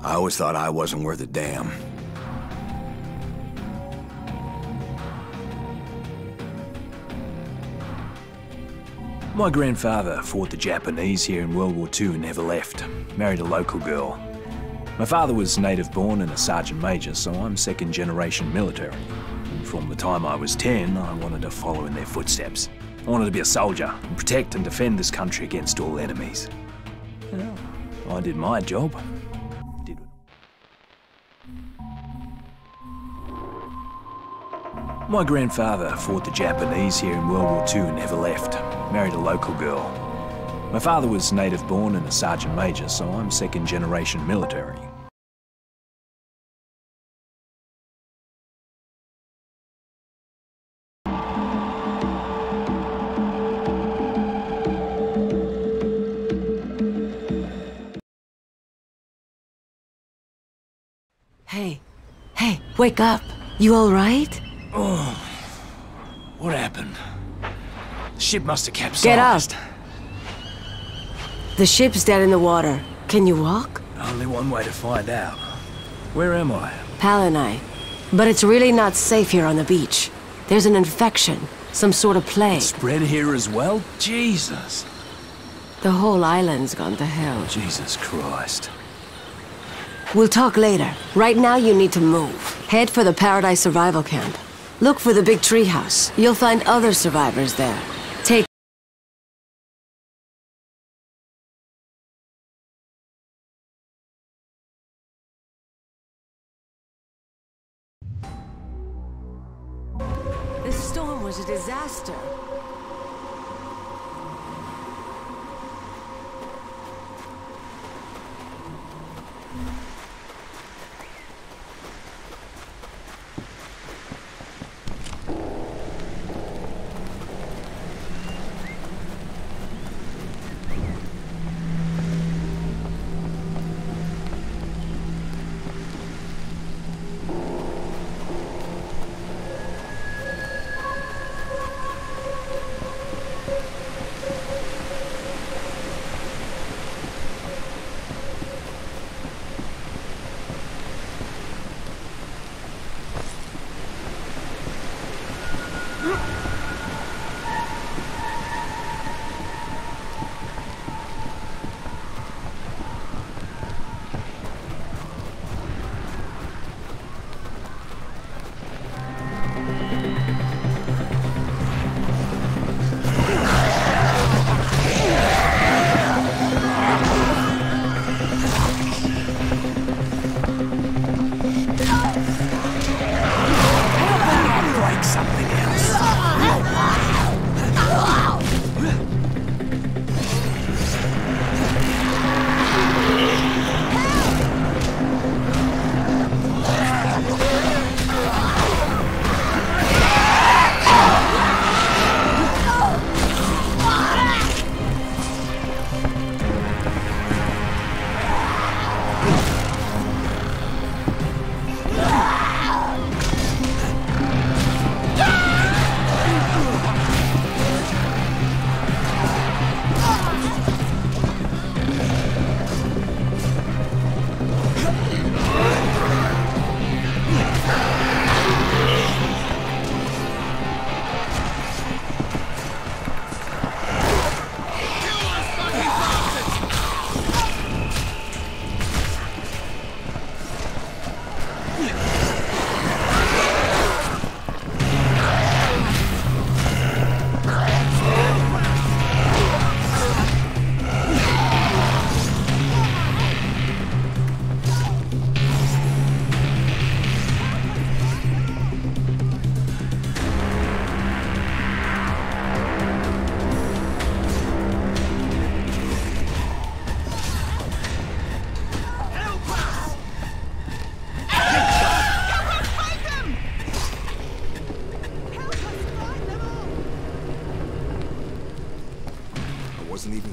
I always thought I wasn't worth a damn. My grandfather fought the Japanese here in World War II and never left. Married a local girl. My father was native born and a sergeant major, so I'm second generation military. From the time I was 10, I wanted to follow in their footsteps. I wanted to be a soldier and protect and defend this country against all enemies. Well, I did my job. Did My grandfather fought the Japanese here in World War II and never left. Married a local girl. My father was native born and a sergeant major, so I'm second generation military. Hey, hey, wake up. You alright? Oh, what happened? The ship must have capsized. Get up. The ship's dead in the water. Can you walk? Only one way to find out. Where am I? Palanai. But it's really not safe here on the beach. There's an infection, some sort of plague. Spread here as well? Jesus. The whole island's gone to hell. Jesus Christ. We'll talk later. Right now, you need to move. Head for the Paradise Survival Camp. Look for the big treehouse. You'll find other survivors there. Take This storm was a disaster.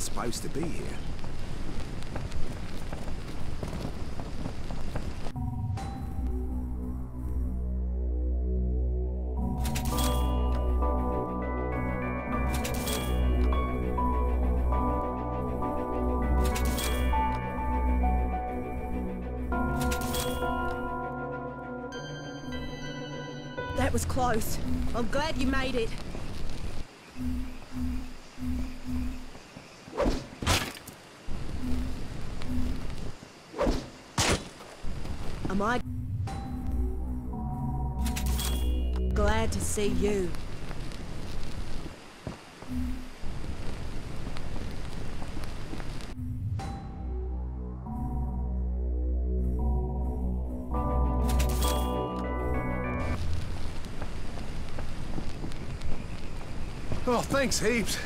supposed to be here. That was close. I'm glad you made it. See you? Oh, thanks heaps.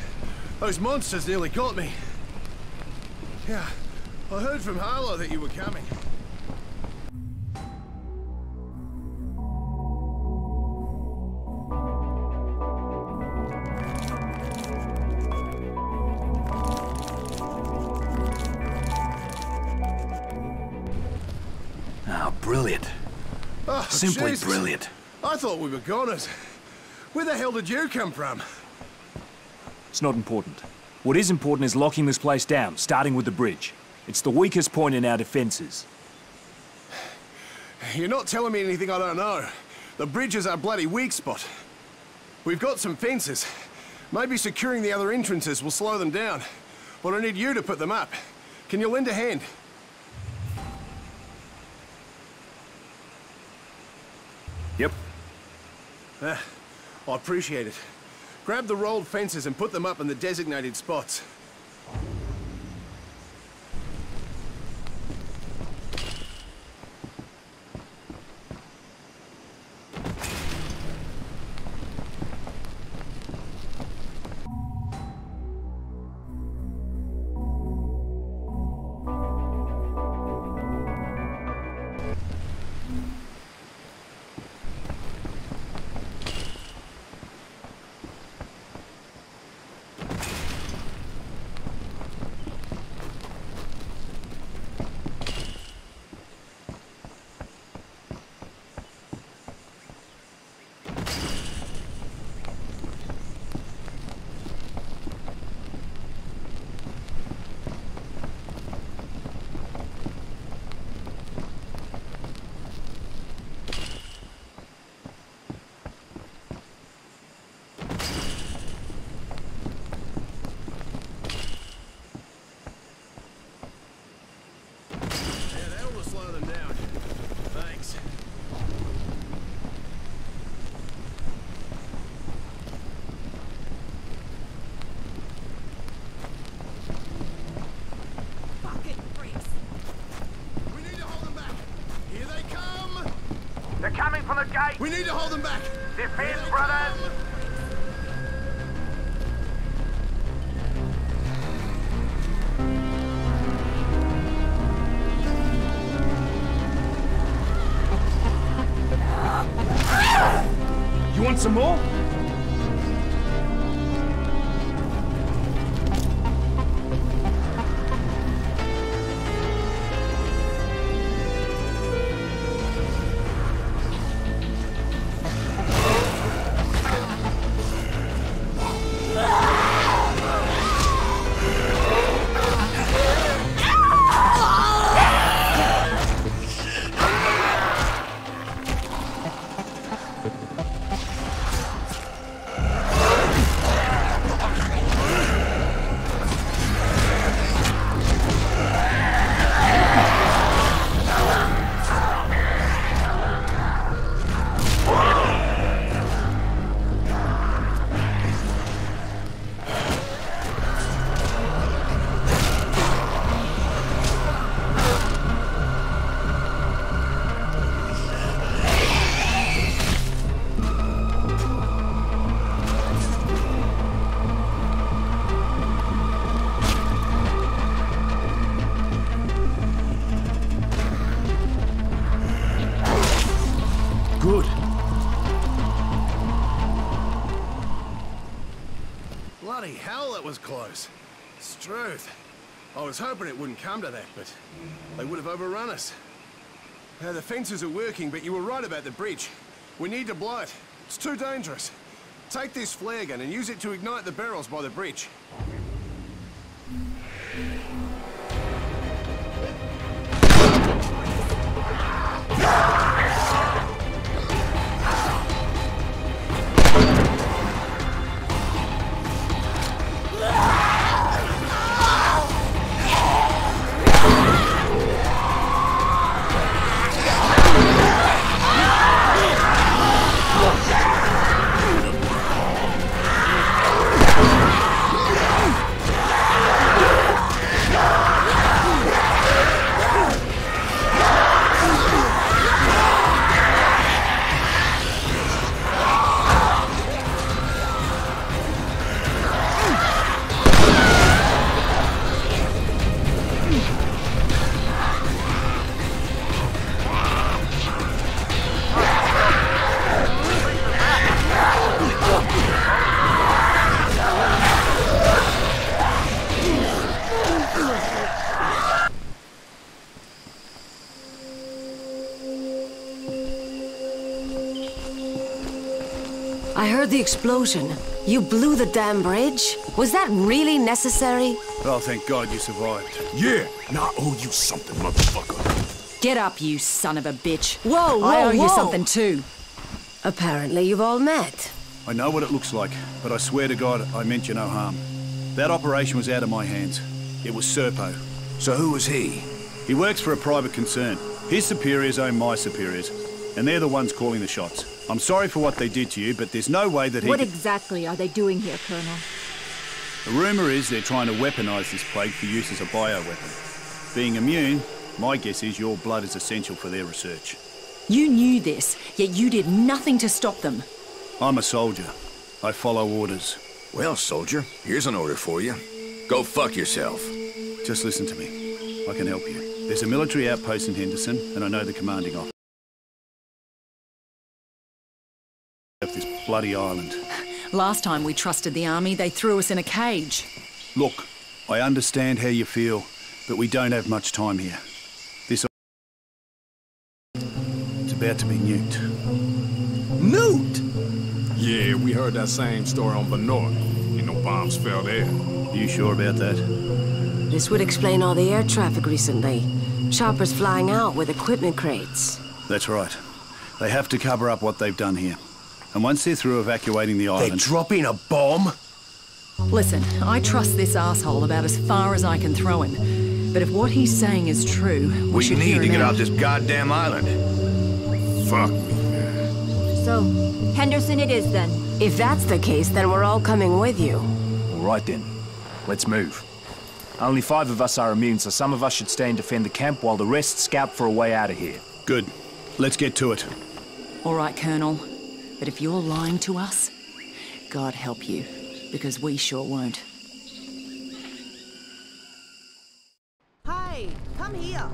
Those monsters nearly got me. Yeah, I heard from Harlow that you were coming. Ah, brilliant. Oh, Simply Jesus. brilliant. I thought we were goners. Where the hell did you come from? It's not important. What is important is locking this place down, starting with the bridge. It's the weakest point in our defenses. You're not telling me anything I don't know. The bridge is our bloody weak spot. We've got some fences. Maybe securing the other entrances will slow them down. But I need you to put them up. Can you lend a hand? Yep. Ah, I appreciate it. Grab the rolled fences and put them up in the designated spots. Coming from the gate! We need to hold them back. Defend, brothers! You want some more? Was close. Struth. I was hoping it wouldn't come to that, but they would have overrun us. Now, the fences are working, but you were right about the bridge. We need to blow it. It's too dangerous. Take this flare gun and use it to ignite the barrels by the bridge. Explosion. You blew the damn bridge? Was that really necessary? Oh, thank God you survived. Yeah, now I owe you something, motherfucker. Get up, you son of a bitch. Whoa, whoa, I owe you something too. Apparently you've all met. I know what it looks like, but I swear to God, I meant you no harm. That operation was out of my hands. It was Serpo. So who was he? He works for a private concern. His superiors own my superiors, and they're the ones calling the shots. I'm sorry for what they did to you, but there's no way that he. What exactly are they doing here, Colonel? The rumor is they're trying to weaponize this plague for use as a bioweapon. Being immune, my guess is your blood is essential for their research. You knew this, yet you did nothing to stop them. I'm a soldier. I follow orders. Well, soldier, here's an order for you. Go fuck yourself. Just listen to me. I can help you. There's a military outpost in Henderson, and I know the commanding officer bloody island. Last time we trusted the army, they threw us in a cage. Look, I understand how you feel, but we don't have much time here. This it's about to be nuked. Newt! Yeah, we heard that same story on Banoi. Ain't no bombs fell there. You sure about that? This would explain all the air traffic recently. Choppers flying out with equipment crates. That's right. They have to cover up what they've done here. And once they're through evacuating the island... They're dropping a bomb? Listen, I trust this asshole about as far as I can throw him. But if what he's saying is true, we, We should need to get out. off this goddamn island. Fuck me. So, Henderson it is then. If that's the case, then we're all coming with you. All right then, let's move. Only five of us are immune, so some of us should stay and defend the camp while the rest scout for a way out of here. good. Let's get to it. All right, Colonel. But if you're lying to us, God help you, because we sure won't. Hey, come here.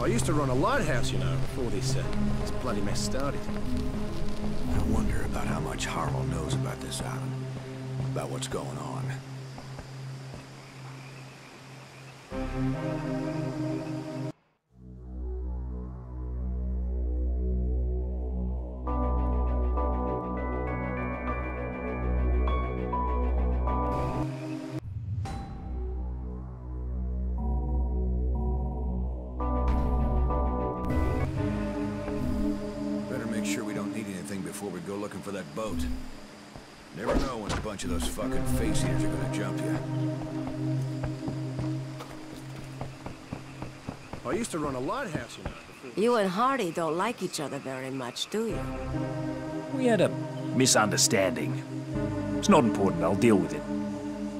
I used to run a lighthouse, you know, before this, uh, this bloody mess started. How much Harlow knows about this island. About what's going on. Bunch of those fucking face eaters are gonna jump you. I used to run a lighthouse, you know, before... You and Hardy don't like each other very much, do you? We had a misunderstanding. It's not important, I'll deal with it.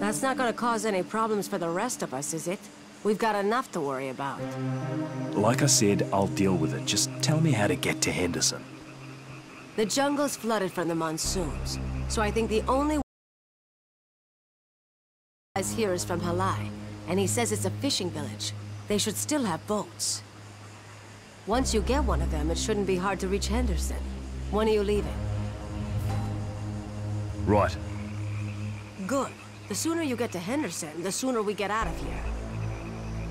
That's not gonna cause any problems for the rest of us, is it? We've got enough to worry about. Like I said, I'll deal with it. Just tell me how to get to Henderson. The jungle's flooded from the monsoons, so I think the only guys here is from Halai, and he says it's a fishing village. They should still have boats. Once you get one of them, it shouldn't be hard to reach Henderson. When are you leaving? Right. Good. The sooner you get to Henderson, the sooner we get out of here.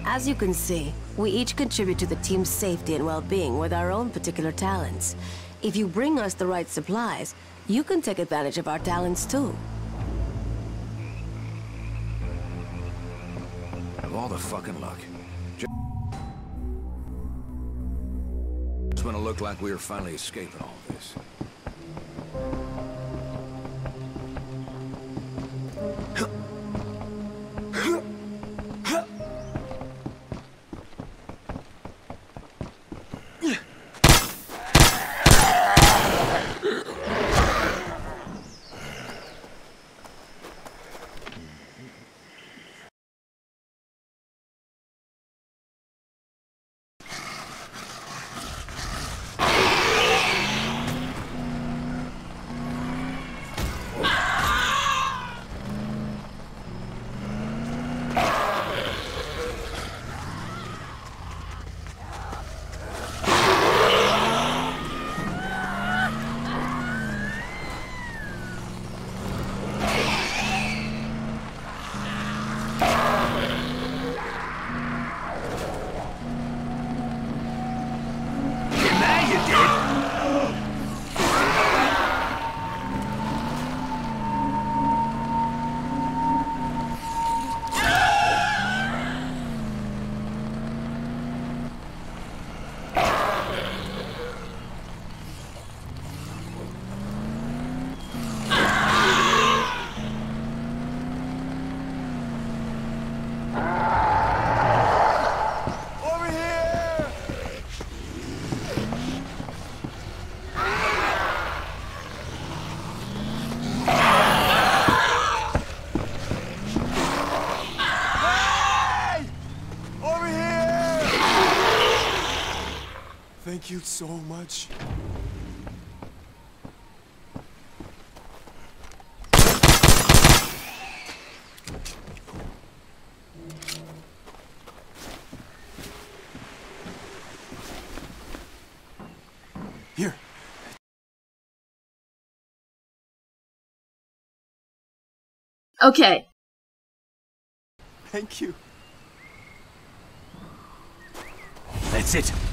As you can see, we each contribute to the team's safety and well-being with our own particular talents. If you bring us the right supplies, you can take advantage of our talents too. All the fucking luck. Just when it looked like we were finally escaping all this. So much. Here. Okay. Thank you. That's it.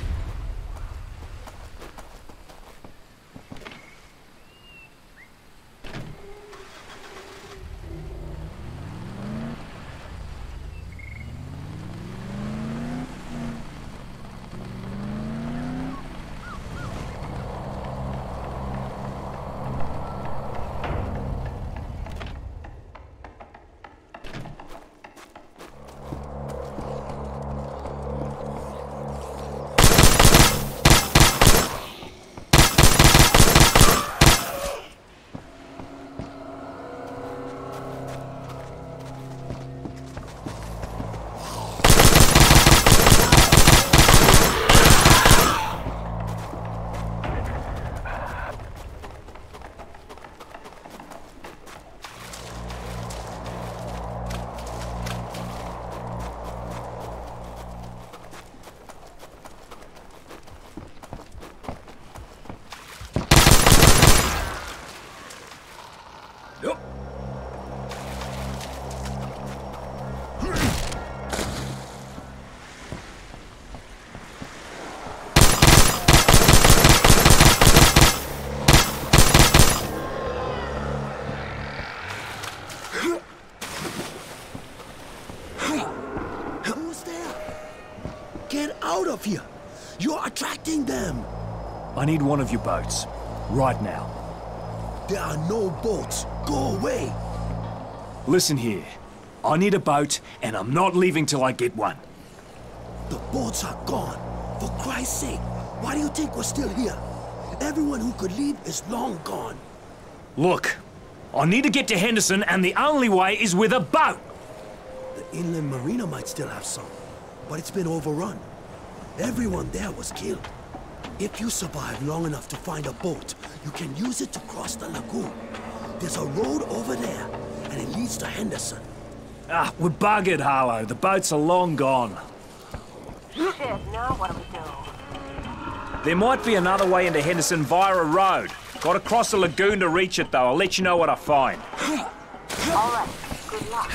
I need one of your boats. Right now. There are no boats. Go away! Listen here. I need a boat, and I'm not leaving till I get one. The boats are gone. For Christ's sake, why do you think we're still here? Everyone who could leave is long gone. Look, I need to get to Henderson, and the only way is with a boat. The inland marina might still have some, but it's been overrun. Everyone there was killed. If you survive long enough to find a boat, you can use it to cross the lagoon. There's a road over there, and it leads to Henderson. Ah, we're buggered, Harlow. The boats are long gone. Shit, now what do we do? There might be another way into Henderson via a road. Gotta cross the lagoon to reach it, though. I'll let you know what I find. All right, good luck.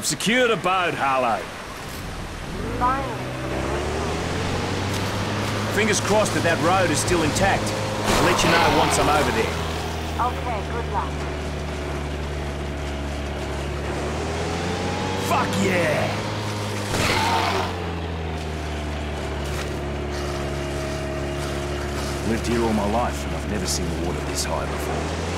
I've secured a boat, Harlow. Fingers crossed that that road is still intact. I'll let you know once I'm over there. Okay, good luck. Fuck yeah! Lived here all my life, and I've never seen the water this high before.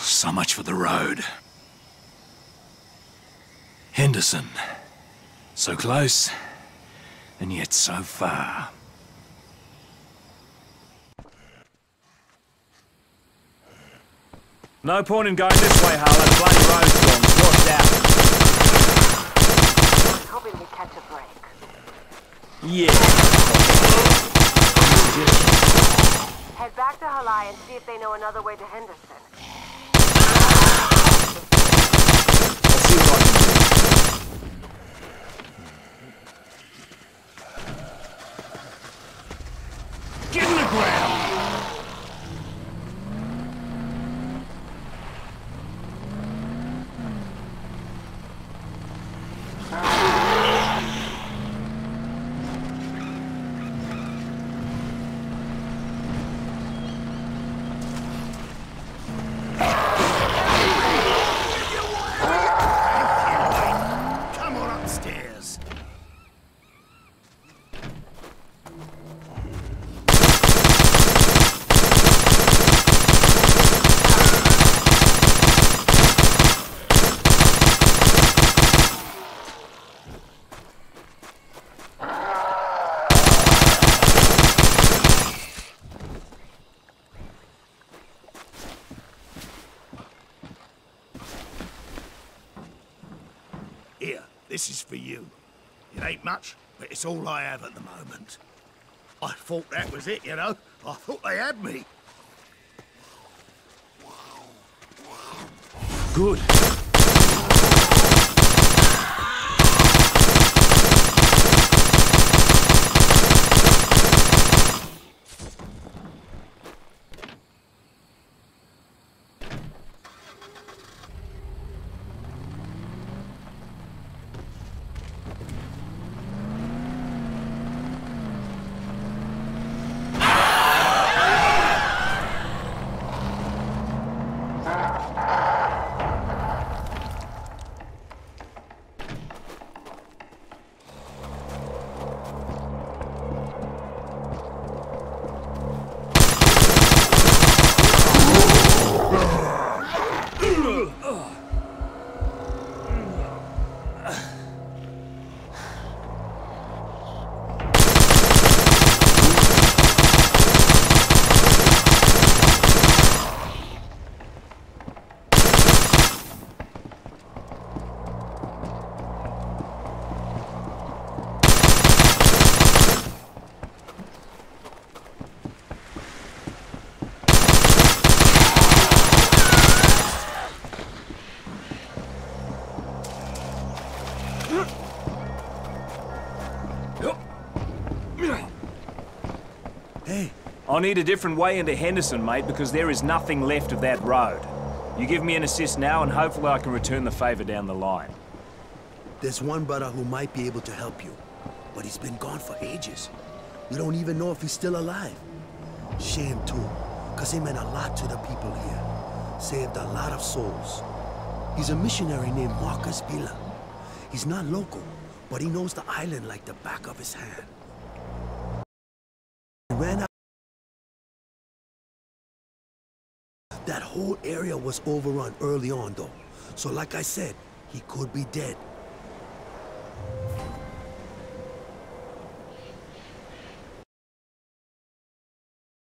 So much for the road. Henderson. So close, and yet so far. No point in going this way, Harlow. The bloody road's gone. It's washed out. Hoping we'd catch a break. Yeah. Head back to Halai and see if they know another way to Henderson. I'll see what I can do. Get but it's all I have at the moment. I thought that was it, you know. I thought they had me. Good. I need a different way into Henderson, mate, because there is nothing left of that road. You give me an assist now, and hopefully I can return the favor down the line. There's one brother who might be able to help you, but he's been gone for ages. We don't even know if he's still alive. Shame too, because he meant a lot to the people here. Saved a lot of souls. He's a missionary named Marcus Villa. He's not local, but he knows the island like the back of his hand. Whole area was overrun early on, though. So like I said, he could be dead.